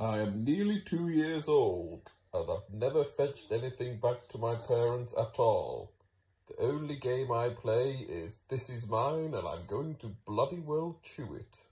I am nearly two years old, and I've never fetched anything back to my parents at all. The only game I play is This Is Mine, and I'm going to bloody well chew it.